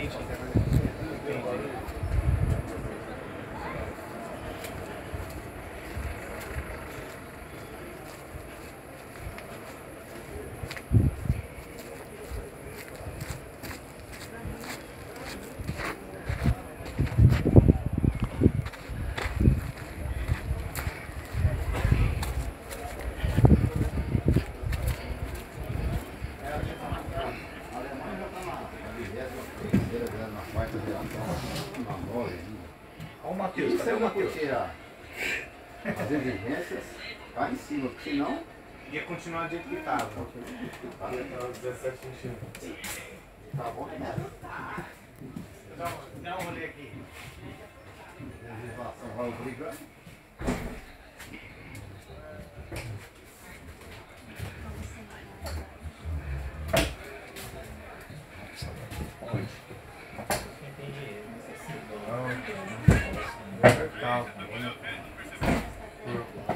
aging. aging. Vai tu tirar a nove ainda. Olha o Matheus, cadê o é Matheus? as exigências cá em cima, porque senão... Ia continuar do que estava. Tá 17 centímetros. Tá bom, né? Dá um rolê aqui. Legislação vai obrigar. Thank. Yeah.